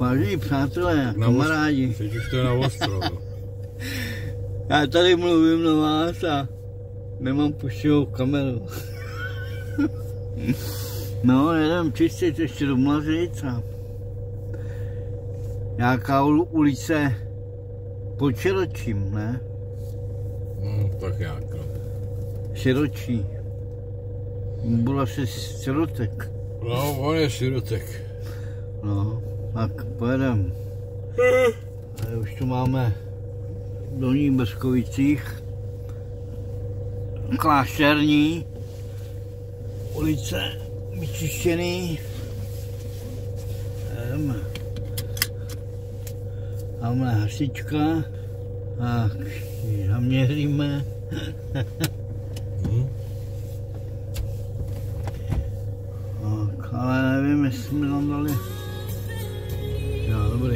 Vážení přátelé, Na kamarádi, Teď už to je na ostro. já tady mluvím na vás a nemám puštěnou kameru. no, jedem čistit ještě do Mlazic a nějaká ul- ulice pod Širočím, ne? No, tak nějak, no. Širočí. Byl asi sirotek. No, on je širotek. No, tak pojedem. A už tu máme v Dolních Brzkovicích klášterní ulice vyčištěný. Máme hasička. Tak, ji zaměříme. Tak, ale nevím, jestli jsme tam dali. Jo,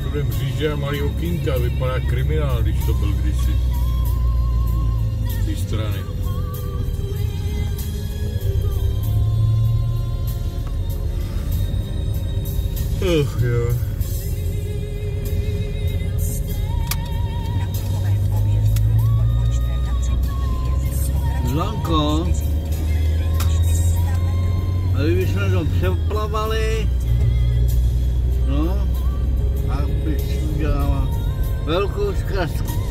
Všude mříže a malý okýnka. Vypadá kriminál, když to byl kdysi. Z té strany. Ach jo. Zlanko, 400 metrů. a kdybychom to přeplavali, no, velkou.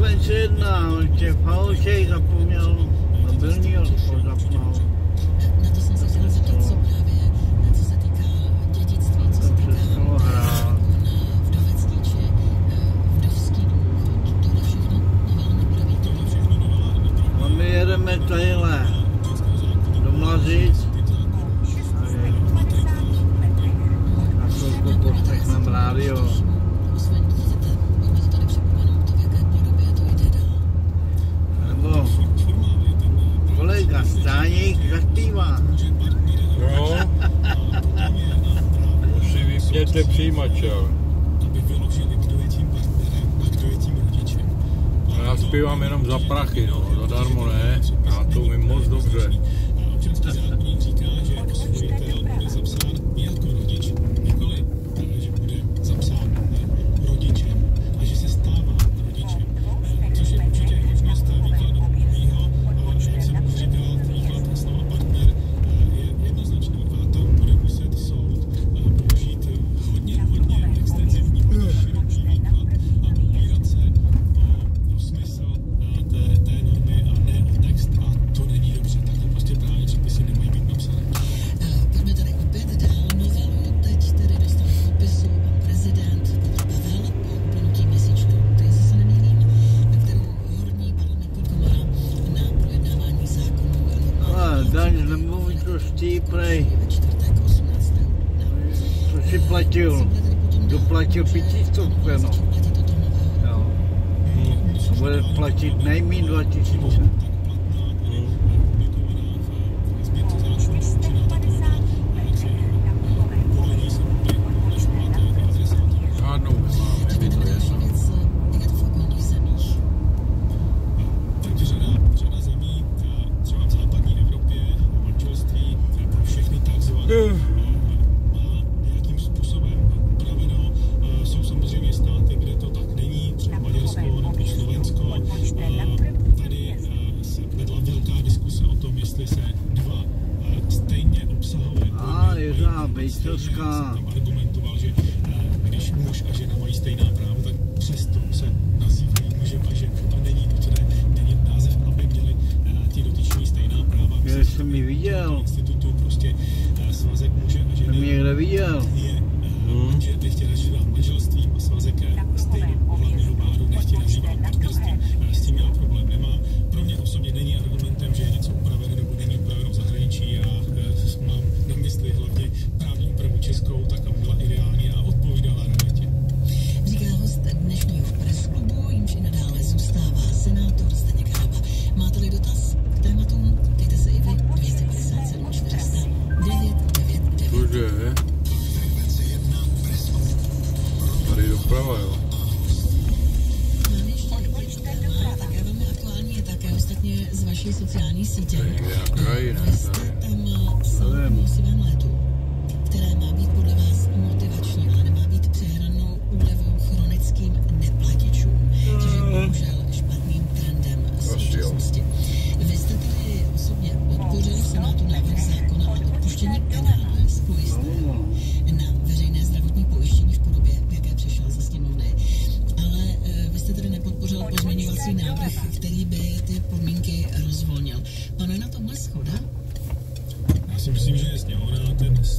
Swensyna, ojciec Paul się zapomniał, mobilny już zapomniał. mačel. Aby vyložili, kdo je tím partnerem a kdo je tím rodičem. Já zpívám jenom za prachy, no, zadarmo ne. sám argumentoval, že eh, když muž a žena mají stejná práva, tak přesto se nazývají mužem a ženou. To není to co není název, aby měli eh, ti dotyční stejná práva. Já jsem ji viděl. Institutu prostě eh, svazek muže a ženy. Jsem někde viděl. Je, hmm. že nechtěl nazývat manželstvím a svazek stejným pohlavního páru nechtěl nazývat partnerstvím. S tím já problém nemá. Pro mě osobně není argumentem, že je něco upravené nebo není upraveno v zahraničí. Já mám na mysli hlavně právní úpravu českou, tak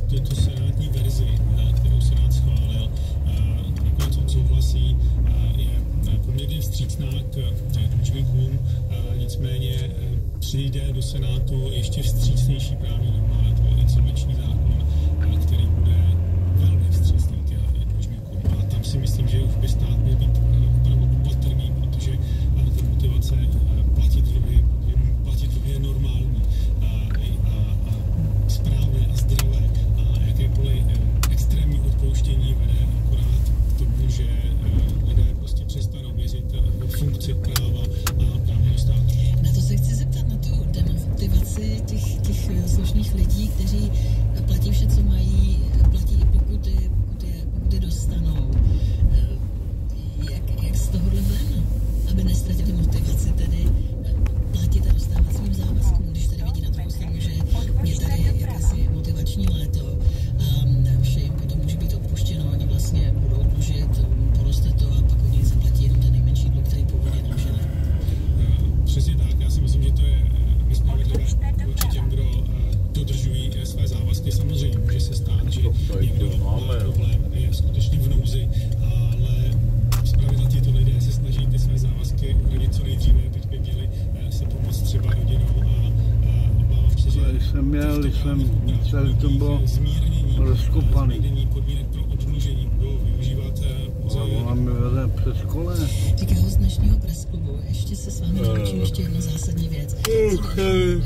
tuto senátní verzi, kterou Senát schválil, eh, nakonec odsouhlasí, eh, je eh, poměrně vstřícná k dlužníkům, nicméně přijde do Senátu ještě vstřícnější právní norma, to je insolvenční neměl, když jsem celý to bylo rozkopaný. A ona mi vede přes kole. Týká z dnešního presklubu. Ještě se s vámi dokončím ještě jednu zásadní věc. Okay.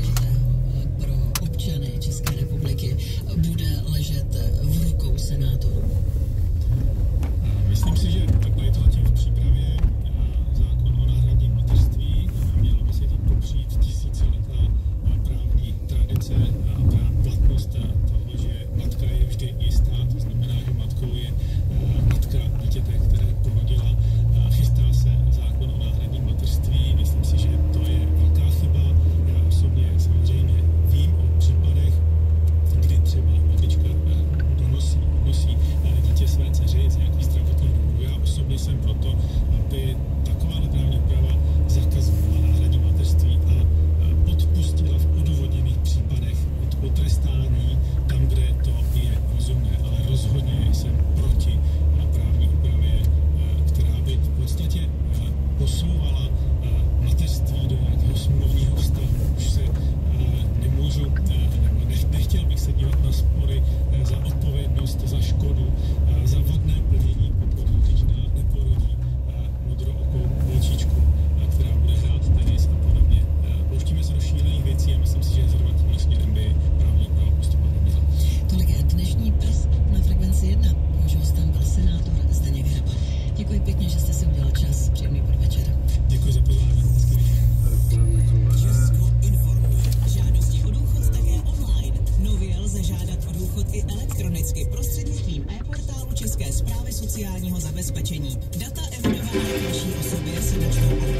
Thank you.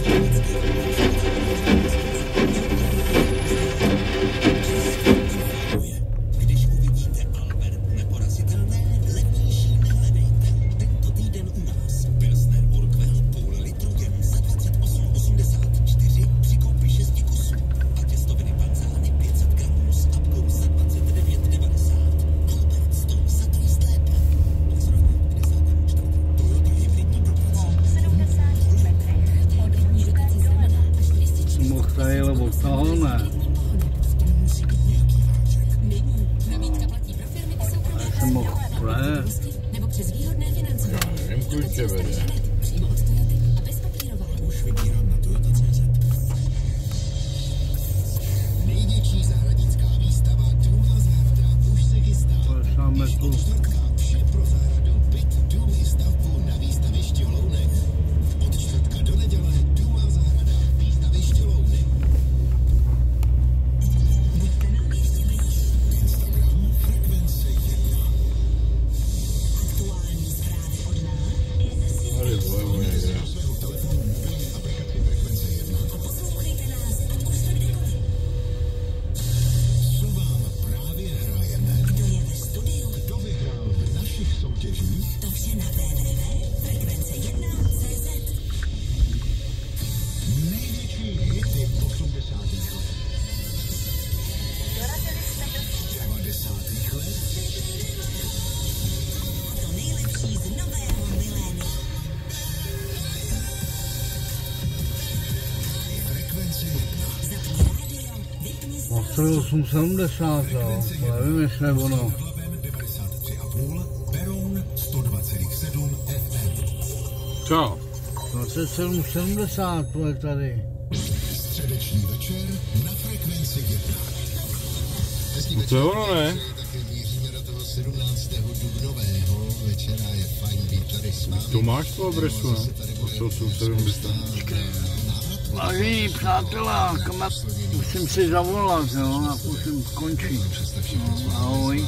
870, jo, to nevím, jestli nebo ono. Co? 27,70 to je tady. Středeční večer na frekvenci 1. No to je ono, ne? To máš tu adresu, ne? 870. No? Vážení přátelé, kamat musím si zavolat, no, a musím končit. Ahoj.